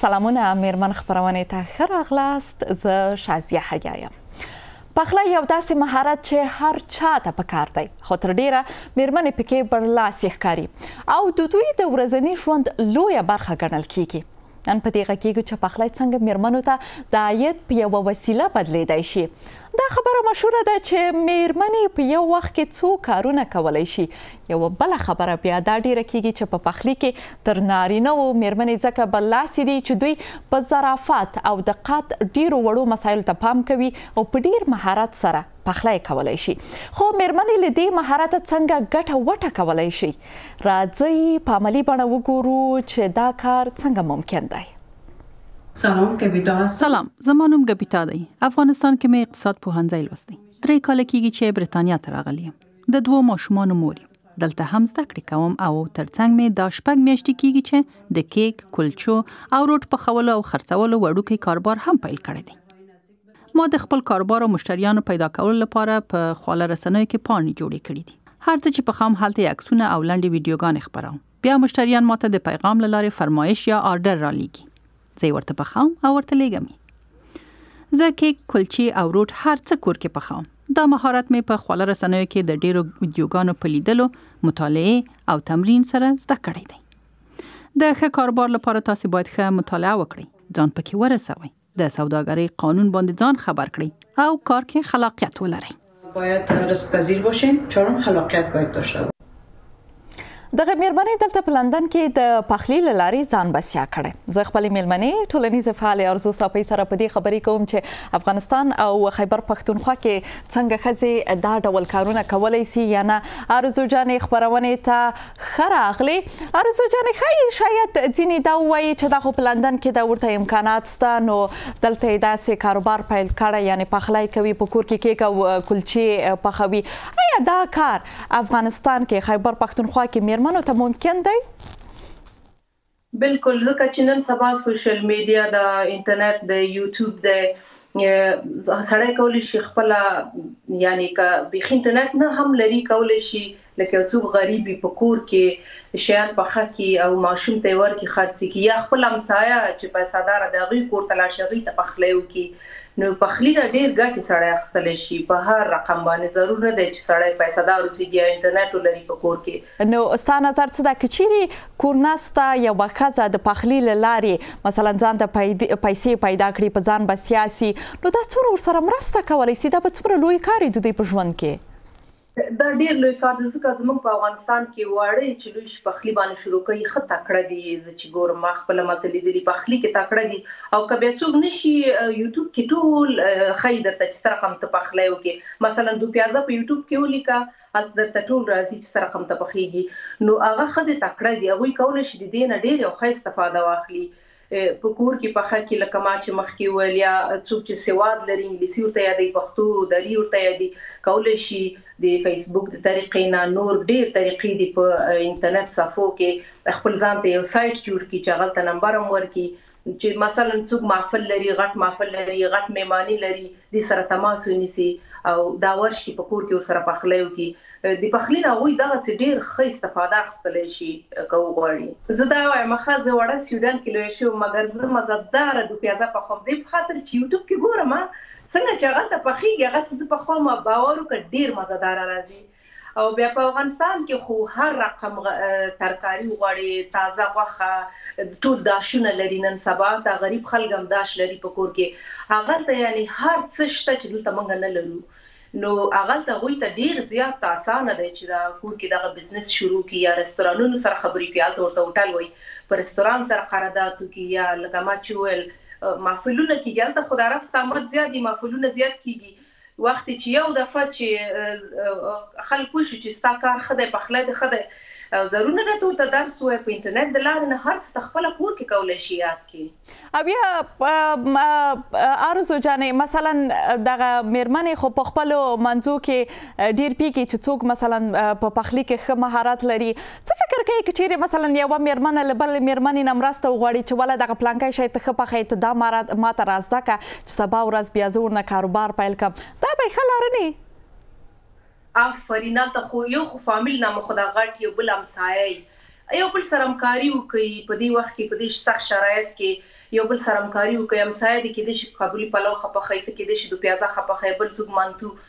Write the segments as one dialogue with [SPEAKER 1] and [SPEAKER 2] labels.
[SPEAKER 1] سلامونه میرمن خبرونه ته ښه راغلاست زه شازیه حیا یم پخلی یو داسې مهارت چې هر چا ته پکار دی خو تر ډیره میرمنې پکې برلاسې ښکاري او د دوی د ورځني ژوند لویه برخه ګڼل کیږي نن په دې غږیږو چې پخلی څنګه میرمنو ته د عاید په یوه وسیله بدلیدای شي دا خبره مشهوره ده چې میرمنې په یو وخت کې څو کارونه کولی شي یوه بله خبره بیا دا ډیره کیږي چې په پخلی کې تر نارینه وو میرمنې ځکه برلاسې دي چې دوی په ظرافت او دقت ډیرو وړو مسایلو ته پام کوي او په ډیر مهارت سره پخلی کولی شي خو میرمنې له دې مهارت څنګه ګټه وټه کولی شي راځي په عملی بڼه وګورو چې دا کار څنګه ممکن دی
[SPEAKER 2] سلام ګبیتا
[SPEAKER 3] سلام زما نوم ګبیتا دی افغانستان کې مې اقتصاد پوهنځی لوستی درې کال کېږي چې بریتانیا ته راغلی یم د دوو ماشومانو مور یم دلته هم زده کړې کوم او ترڅنګ مې دا شپږ میاشتې کیږي چې د کیک، کلچو او روټ پخولو او خرڅولو وړوکی کاروبار هم پیل کړی دی. ما د خپل کاروبار او مشتریانو پیدا کولو لپاره په خواله رسنیو کې پاڼې جوړې کړې دي. هر څه چې پخوم هلته عکسونه او لنډې ویډیوګانې خپروم. بیا مشتریان ماته د پیغام له لارې فرمایش یا آرډر را لیږي. زه یې ورته پخوم او ورته لیږم یې. زه کیک، کلچې او روټ هر څه کور کې پخوم. دا مهارت مې په خواله رسنیو کې د ډېرو ویدیوګانو په لیدلو، مطالعې او تمرین سره زده کړی دی. د ښه کاروبار لپاره تاسې باید ښه مطالعه وکړئ، ځان پکې ورسوئ. د سوداګرۍ قانون باندې ځان خبر کړئ او کار کې خلاقیت ولرئ.
[SPEAKER 2] باید رزق پذیر باشین چهارم خلاقیت باید داشته باشین.
[SPEAKER 1] دغه میرمنې دلته په لندن کې د پخلی له لارې ځان بسیا کړی. زه خپلې میلمنې ټولنیزې فعالې ارزو ساپۍ سره په دې خبرې کوم چې افغانستان او خیبر پښتونخوا کې څنګه ښځې دا ډول کارونه کولی سي یا نه. ارزو جانې خپرونې ته ښه راغلې عروسو جانې ښایي شاید ځینې دا ووایي چې دا خو په لندن کې دا ورته امکانات سته نو دلته یې داسې کاروبار پیل کړی یعنې پخلی کوي په کور کې کیک او کلچې پخوي آیا دا کار افغانستان کې خیبر پښتونخوا کې میرمنو ته ممکن دی
[SPEAKER 4] بلکل ځکه چې نن سبا سوشل میډیا ده انټرنیټ ده یوټیوب ده سړی کولی شي خپل یعنی که بيخي انټرنیټ نه هم لري کولی شي لکه څوک غریبي په کور کې شیان پخه کی او ماشوم ته ورکی خرڅ کی یا خپل همسایه چې پیسې دار د غوي کور تلا شغي ته پخلی وکي نو پخلی نه ډیر ګټي سړی اخستل شي په هر رقم باندې ضرور نه دی چې سړی پیسې دار اوسي یا انټرنیټ لري په کور کې
[SPEAKER 1] نو ستا نظر څه ده که چیرې کورنسته یوه ښځه د پخلي له لارې مثلا ځان ته پیسې پیدا کړي په ځان بسیا سي نو دا څومره ورسره مرسته کولی سي دا به څومره لوی کار د دوی په ژوند کې
[SPEAKER 4] دا ډیر لوی کار دی ځکه زموږ په افغانستان کې واړه چې لوی شي پخلی باندې شروع کوي خه تکړه دي زه چې ګورم ما خپل ماته لیدلي پخلی کې تکړه دي او که بیا څوک نشي یوټیوب کې ټول خی درته چې سره قم ته پخلی وکي مثلا دو پیازه په یوټیوب کې ولیکه هلته درته ټول راځي چې څه رقم ته پخیږي نو هغه ښځې تکړه دي هغوی کولی شي ددې نه ډیرې او ښه استفاده واخلي په کور کې پخه کړي لکه ما چې مخکې وویل یا څوک چې سواد لري انګلیسي ورته یادوي پښتو دري ورته یادي کولی شي د فیسبوک د طریقې نه نور ډیر طریقې دي په انټرنیټ صفحو کې خپل ځان ته یو سایټ جوړ کړي چې هغلته نمبر هم ورکړي چې مثلاً څوک محفل لري، غټ محفل لري، غټ مېماني لري، دې سره تماس ونيسي او دا ورشي په کور کې ورسره پخلی وکړي. د پخلي نه هغوی دغسې ډېر ښه استفاده اخستلی شي که وغواړي. زه دا وايم ښه زه وړه سويډن کې لويه شوې وم مګر زه مزه داره دوپيازه پخوم دې په خاطر چې يوټيوب کې ګورم څنګه چې هغلته پخېږي هغسې زه پخوم او باور وکړه ډېر مزه داره راځي. او بیا په افغانستان کې خو هر رقم ترکاري وغواړې تازه غوښه ټول داشونه لري نن سبا دا غریب خلګ هم داش لري په کور کې هغلته یعنی هر څه شته چې دلته موږ نه لرو نو هغلته هغوی ته ډیر زیات اسانه دی چې دا کور کې دغه بزنس شروع کړي یا رستورانونو سره خبرې کړي هلته ورته هوټل وایي په رستوران سره قرارداد وکړي یا لکه ما چې وویل محفلونه کیږي هلته خو د عرف طعمات زیات دي محفلونه زیات کیږي وخت چی یو دفعه چی خلک پوه شی چی ستا کار ښه دی پخلی دی ښه دی ضرور نه ده ته ورته درس ووایه په انټرنیټ د لارې نه هر څه ته خپله کور کی کولای شی یاد کی.
[SPEAKER 1] اویا آرزو جانې مثلا دغه میرمنې خو په خپلو منځو کې ډیر پیږي چې څوک مثلا په پخلي کې ښه مهارت لري څه فکر کوي که چیرې مثلا یوه میرمن له بلې میرمنې نه مرسته وغواړي چې ولا دغه پلانکی شی ته ښه پخې ته دا ماته را زده که چې سبا ورځ بیا زه ورنه کاروبار پیل کم دا به ښه لاره نه
[SPEAKER 4] آفرین ته خو یو خو فامیل نامه خو دا غټ یو بل همسایه یی یو بل سره همکاری وکړئ په دې وخت کې په دې سخت شرایط کې یو بل سره همکاری وکړئ همسایه دې کیدای شي کابلی پلو ښه پخوي ته کیدای شي دوپیازه ښه پخوي بل څوک
[SPEAKER 1] منتو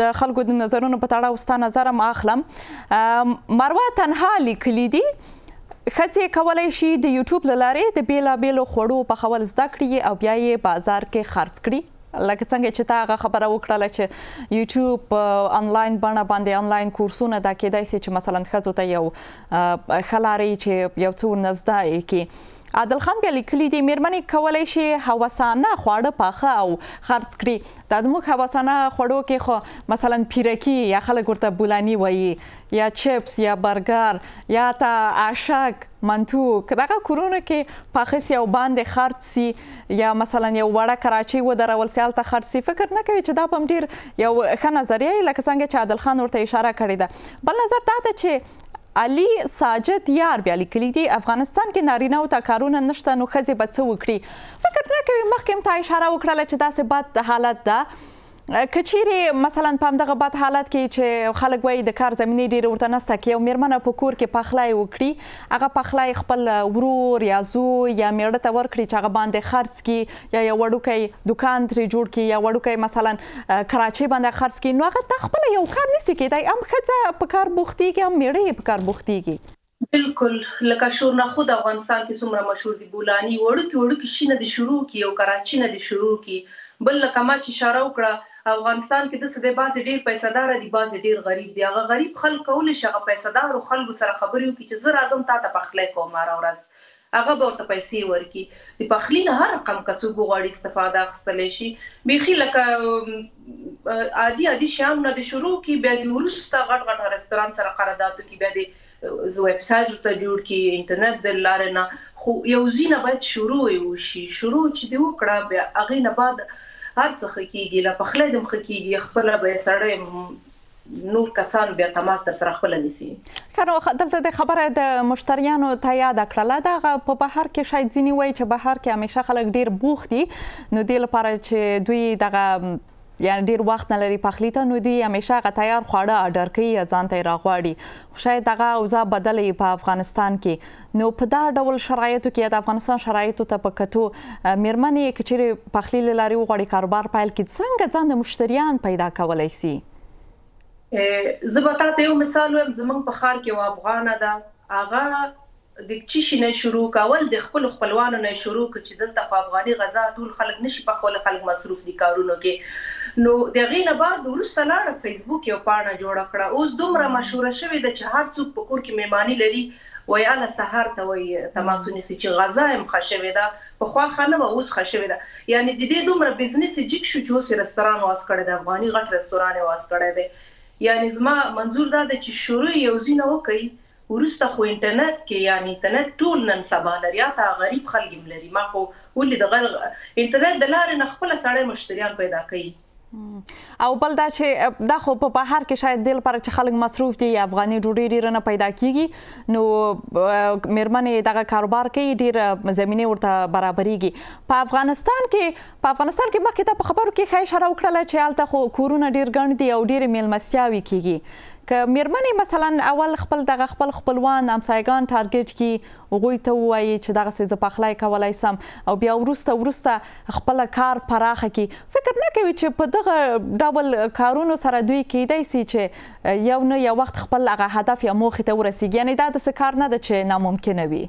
[SPEAKER 1] د خلکو د نظرونو په تړاو ستا نظر هم اخلم مروه تنها لیکلی دی ښځې کولی شي د یوټیوب له لارې د بېلابېلو خوړو پخول زده کړي او بیا یې بازار کې خرڅ کړي لکه څنګه چې تا هغه خبره وکړله چې یوټیوب انلاین بڼه باندې انلاین کورسونه دا کېدای شي چې مثلا ښځو ته یو ښه لارې چې یو څه ورنه زده یې کړي عادل خان بیا لیکلي دي میرمنې کولی شي هوسانه خواړه پاخه او خرڅ کړي دا زموږ هوسانه خوړو کې خو مثلا پیرکي یا خلک ورته بولاني وایي یا چپس یا برګر یا تا عشق منتو که دغه کورونو کې پاخه سي او باندې خرڅ سي یا مثلا یو وړه کراچۍ ودرول سي هلته خرڅ سي فکر نه کوي چې دا به هم ډېر یو ښه نظریه لکه څنګه چې عادل خان ورته اشاره کړې ده بل نظر دا ده چې علي ساجد یار بیا لیکلي دي افغانستان کې نارینه او ته کارونه نشته نو ښځې به څه وکړي فکر نه کوي مخکې هم تا اشاره وکړله چې داسې بد حالت ده کچيري مثلا په همدغه بد حالت کې چې خلک وایي د کار زمينه ډیره ورته نسته کې یو میرمنه په کور کې پخلای وکړي هغه پخلای خپل ورور یا زوی یا میړه ته ورکړي چې هغه باندې خرڅ کی یا یو وړوکی دکان ترې جوړ کړي یا وړوکی مثلا کراچۍ باندې خرڅ کړي نو هغه دا خپله یو کار نسي کېدای هم ښځه په کار بوختېږي هم مېړه یې په کار بوختېږي.
[SPEAKER 4] بلکل لکه شورنخود افغانستان کې څومره مشهور دي بولاني وړوکي وړوکي شي نه دې شروع کړي یو کراچي نه دې شروع کړي بل لکه ما چې اشاره وکړه افغانستان کې داسې دی بعضې ډېر پیسه داره دي بعضې ډېر غریب دي هغه غریب خلک کولی شي هغه پیسه دارو خلکو سره خبرې وکړي چې زه راځم تاته پخلی کوم هره ورځ هغه به ورته پیسې ورکړي د پخلي نه هر رقم که څوک وغواړي استفاده اخستلی شي بیخي لکه عادي عادي شیانو نه دې شروع کړي بیا دې وروسته غټ غټ رستورانت سره قراردادو کې بیا دې ویب سایټ ورته جوړ کړي انټرنیټ د لارې نه خو یو ځي نه باید شروع یې وشي شروع چې دې وکړه بیا هغې نه بعد هر څه ښه کیږي له پخلی دې هم ښه کیږي خپله به یې سړی نور کسان بیا تماس در سره خپل نیسی.
[SPEAKER 1] ښه نو دلته دې خبره د مشتریانو ته یاده کړله دغه په بهر کې شاید ځینې وایي چې بهر کې همیشه خلک ډیر بوخت دي نو دې لپاره چې دوی دغه یعنی ډیر وخت نه لري پخلی ته نو دوی همیشه هغه تیار خواړه آرډر کوي یا ځان ته راغواړي خو شاید دغه اوضاع بدله په افغانستان کې نو په دا ډول شرایطو کې د افغانستان شرایطو ته په کتو میرمنې که چیرې پخلی له لارې وغواړي کاروبار پیل کړي څنګه ځان د مشتریان پیدا کولای شي
[SPEAKER 4] زه به تاته یو مثال ویم زمونږ په ښار کې یو افغانه ده هغه د چی شي نه شروع که اول د خپلو خپلوانو نه شروع که چې دلته خو افغاني غذا ټول خلک نه شي پخولی خلک مصروف دي کارونو کې نو د هغې نه بعد وروسته لاړه فیسبوک یو پاڼه جوړه کړه اوس دومره مشهوره شوې ده چې هر څوک په کور کې میماني لري وای اله سهار ته وای تماس ونیسی چی غزا هم ښه شوی ده پخوا ښه نه وه اوس ښه شوی ده یعنی ددی دومره بزنس جیک شو چی اوس یی رستوران واس کړی ده افغانی غټ رستوران یی واس کړی دی یعنی زما منظور دا دی چی شروع یی یو ځی نه وکړی وروسته خو انټرنیت کی یعنی انترنیت ټول نن سبا لری حتی غریب خلګ هم لری ما خو ولید غر انټرنیت د لاری نه خپله سړی مشتریان پیدا کوی.
[SPEAKER 1] او بل دا چې دا خو په بهر کې شاید د لپاره چې خلک مصروف دي افغاني ډوډۍ ډیره نه پیدا کیږي نو میرمنې دغه کاروبار کوي ډیر زمینه ورته برابرېږي په افغانستان کې په افغانستان کې مخکې ته په خبرو کې ښه اشاره وکړله چې هلته خو کورونه ډیر ګڼ دي او ډیرې میلمستیاوې کیږي که میرمنې مثلا اول خپل دغه خپل خپلوان همسایګان ټارګټ کی هغوی ته ووایي چې دغسې زه پخلی کولی سم او بیا وروسته وروسته خپله کار پراخه کړي فکر نه کوي چې په دغه ډول کارونو سره دوی کیدای سي چې یو نه یو وخت خپل هغه هدف یا موخې ته ورسیږي یعنی دا داسې کار نه ده چې ناممکنه وي.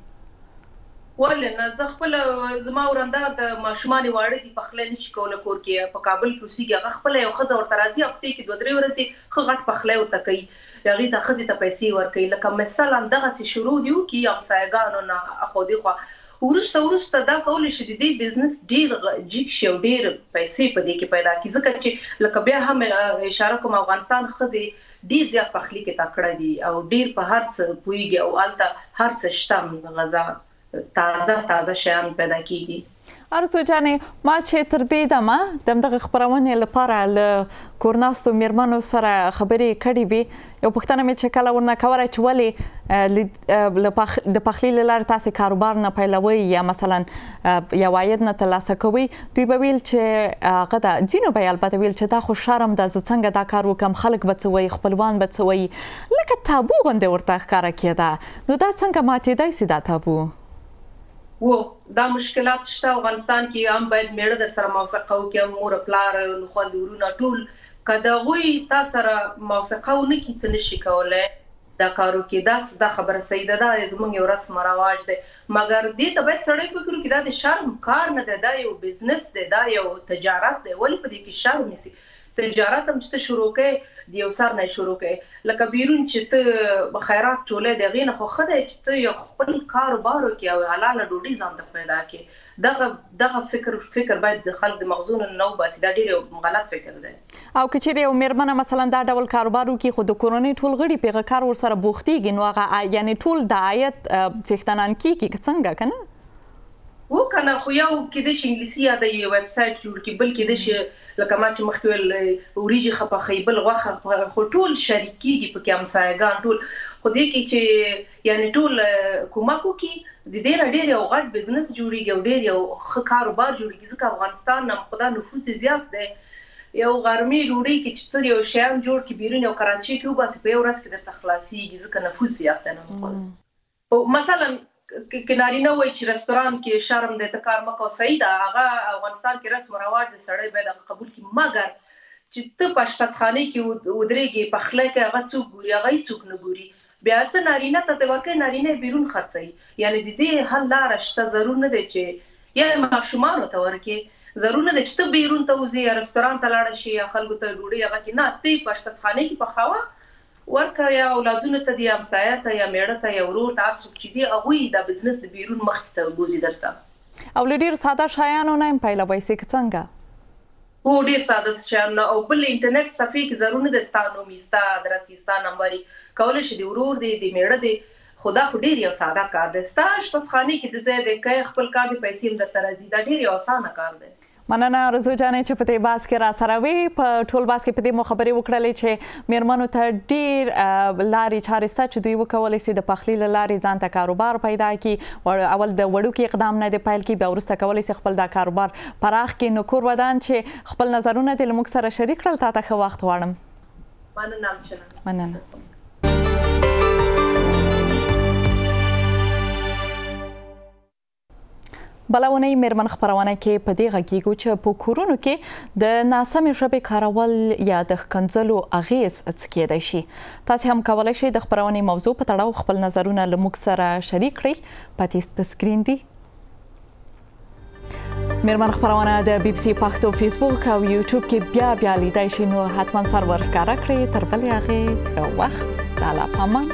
[SPEAKER 4] ولې نه زه خپله زما ورندار د ماشومانې واړه دي پخلی نشي کوله کور کې په کابل کې اوسیږي هغه خپله یو ښځه ورته راځي هفتې کې دوه درې ورځې ښه غټ پخلی ورته کوي هغی ته ښځی ته پیسی ورکوی لکه مثلا دغسی شروع دی وکی همسایه ګانو نه اخوا دیخوا وروسته وروسته دا کولی شی ددی بیزنس ډیر جیک شی او ډیر پیسی په دی کی پیدا کی ځکه چی لکه بیا هم اشاره کوم افغانستان ښځی ډیر زیات پخلی کی تکړه دی او ډیر په هر څه پوهیږی او هلته هر څه شته غذا تازه تازه شیان پیدا کیږي
[SPEAKER 1] ارزو جانې ما چې تر دې دمه د دغه خبرونې لپاره له کورناستو میرمنو سره خبرې کړې وي یو پښتنه مې چې کله ورنه کوله چې ولی د پخلی لار تاسو کاروبار نه پیلوي یا مثلا یا واید نه ترلاسه کوي دوی به ویل چې هغه دا جنو به البته ویل چې دا خو شرم د څنګه دا کار وکم خلک بچوي خپلوان بچوي لکه تابو غوندې ورته ښکارا کیده نو دا څنګه ماتیدای سی دا تابو.
[SPEAKER 4] هو دا مشکلات شته افغانستان کی هم باید میړه درسره موافقه وکړي هم مور پلار خویندې ورونه ټول که د هغوی تا سره موافقه ونه کړي ته نشی کولی دا کار وکړي دا دا خبره صحیح ده دا زموږ یو رسم او رواج دی مګر دې ته باید سړی فکر وکړي دا د شرم کار نه دی دا یو بزنس دی دا یو تجارت دی ولې په دې کې شرم نیسي تجارت هم چې ته شروع کړې د یو سر نه یې شروع کړې لکه بیرون چې ته خیرات ټولې د هغې نه خو ښه دی چې ته یو خپل کار بار وکړې او حلاله ډوډۍ ځان ته پیدا کړې دغه دغه فکر فکر باید د خلک د مغزو نه نه وباسي دا ډېر یو غلط فکر دی.
[SPEAKER 1] او که چېرې یو مېرمنه مثلا دا ډول کاروبار وکړي خو د کورنۍ ټول غړي په هغه کار ورسره بوختېږي نو هغه یعنې ټول د عاید څښتنان کېږي که څنګه که
[SPEAKER 4] نه؟ هو کنه خو یو کیدای شي انګلیسي یاد یو ویب سایټ جوړ کړي بل کیدای شي لکه ما چې مخکې ویل وریجې ښه پخوي بل غوښه خو ټول شریک کیږي پکې همسایه ګان ټول خو دې کې چې یعنی ټول کومک وکړي د دې نه ډیر یو غټ بزنس جوړیږي او ډیر یو ښه کاروبار جوړیږي ځکه افغانستان نه خدا نفوس زیات دی یو غرمې ډوډۍ کې چې څه یو شیان جوړ کې بیرون یو کراچۍ کې وباسي په یو ورځ کې درته خلاصيږي ځکه نفوس زیات دی نه مثلا که نارینه وایی چی رستورانت کی شرم دی ته کار مکوه صحیح ده هغه افغانستان کی رسم ورواج دی سړی باید هغه قبول کړي مګر چی ته په اشپزخانه کی ودریږی پخلی کوی هغه څوک ګوری هغه هیڅوک نه ګوری بیا ته نارینه ته ته ورکوی نارینه یی بیرون خرڅوی یعنی ددی حل لاره شته ضرور نه دی چی یا یی ماشومانو ته ورکړی ضرور نه دی چی ته بیرون ته وځی یا رستورانت ته لاړه شی یا خلکو ته ډوډی هغه کی نه ته یی په اشپزخانه کی پخوه ورکه یا اولادونو ته دي یا همسایه ته یا میړه ته یا ورور ته هر څوک چي دي هغوی یی دا بزنس د بیرون مخکي ته بوزي درته.
[SPEAKER 1] او له ډیر ساده شیانو نه هم پیلوی سی که څنګه؟
[SPEAKER 4] هو ډیر ساده شیانو نه او بل انټرنیټ صفحه کي ضرور نه دی ستا نوم یی ستا ادرس یی ستا نمبر یی کولای شي د ورور دی د میړه دی خو دا خو ډیر یو ساده کار دی ستا اشپزخانه کي د ځای دی که خپل کار دی پیسي هم درته راځي دا ډیر یو اسانه کار دی.
[SPEAKER 1] مننه رزو جانې چې په دې باس کې را سره وي په ټول باس کې په دې مو خبرې وکړلې چې میرمنو ته ډیر لاري چارې ستا چې دوی وکولې سي د پخلی لاري ځان ته کاروبار پیدا کی اول د وړو کې اقدام نه دی پیل کی بیا ورسته کولې سي خپل دا کاروبار پراخ کې نو کور ودان چې خپل نظرونه د لمک سره شریک کړل تا ته خو وخت
[SPEAKER 4] غواړم مننه
[SPEAKER 1] مننه بله اونۍ میرمن خبرونه کې په دې غږیږو چې په کورونو کې د ناسمې ژبې کارول یا د ښکنځلو اغیز څه کېدای شي تاسو هم کولای شئ د خبرونې موضوع په تړاو خپل نظرونه له موږ سره شریک کړئ پاتې په سکرین دی میرمن خبرونه د بي بي سي پښتو فیسبوک او یوټیوب کې بیا بیا لیدای شئ نو حتما سر ورکاره کړئ تر بلې هغې ښه وخت د الله پامان